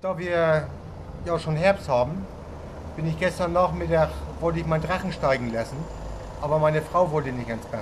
Da wir ja schon Herbst haben, bin ich gestern Nachmittag, wollte ich meinen Drachen steigen lassen, aber meine Frau wollte nicht ans Bett.